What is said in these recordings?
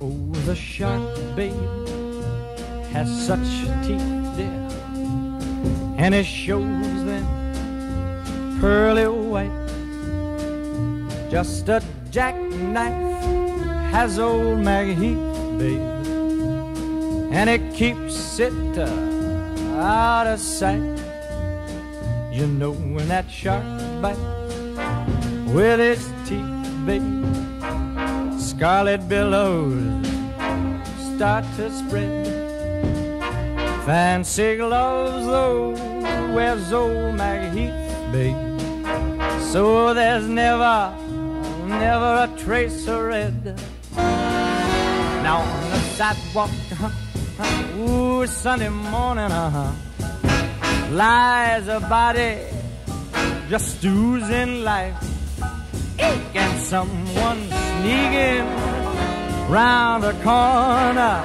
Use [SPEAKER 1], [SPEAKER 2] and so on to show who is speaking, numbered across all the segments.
[SPEAKER 1] Oh, the shark, babe, has such teeth, dear, and it shows them pearly white. Just a jackknife has old Maggie babe, and it keeps it uh, out of sight. You know when that shark bites with its teeth, babe scarlet billows start to spread. Fancy gloves, though, wears old MacHeath, babe. So there's never, never a trace of red. Now on the sidewalk, uh-huh, ooh, Sunday morning, uh-huh, lies a body just oozing life. Can someone sneaking round the corner?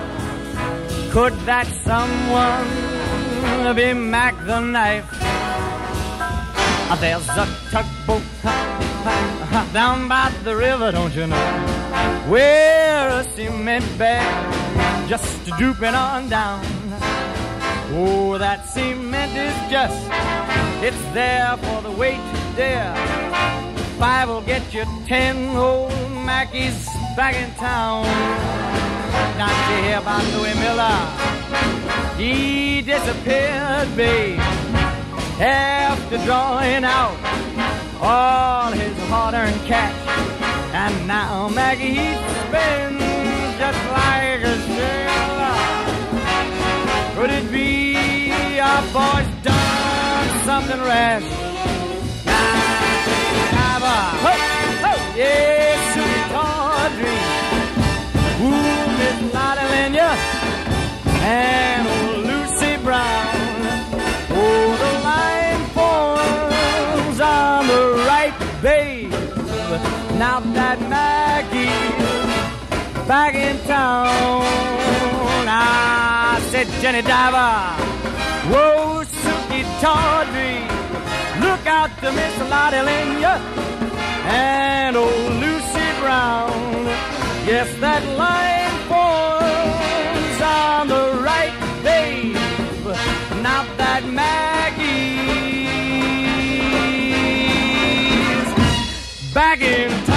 [SPEAKER 1] Could that someone be Mack the Knife? Ah, there's a tugboat down by the river, don't you know? Where a cement bag just drooping on down. Oh, that cement is just, it's there for the weight to dare five will get you ten old Mackies back in town. Not you hear about Louis Miller? He disappeared, babe, after drawing out all his hard-earned cash. And now Maggie spins just like something rash? Ho, ho, yes, sweet Tawdry. Ooh, Miss Lotte Lenya and old Lucy Brown. Oh, the line forms on the right, babe. Now that Mackie's back in town. I said, Jenny Diver, whoa, Tawdry. Look out to Miss Lotte Lenya and old Lucy Brown. Yes, that line forms on the right, babe. Not that Mackie's back in town.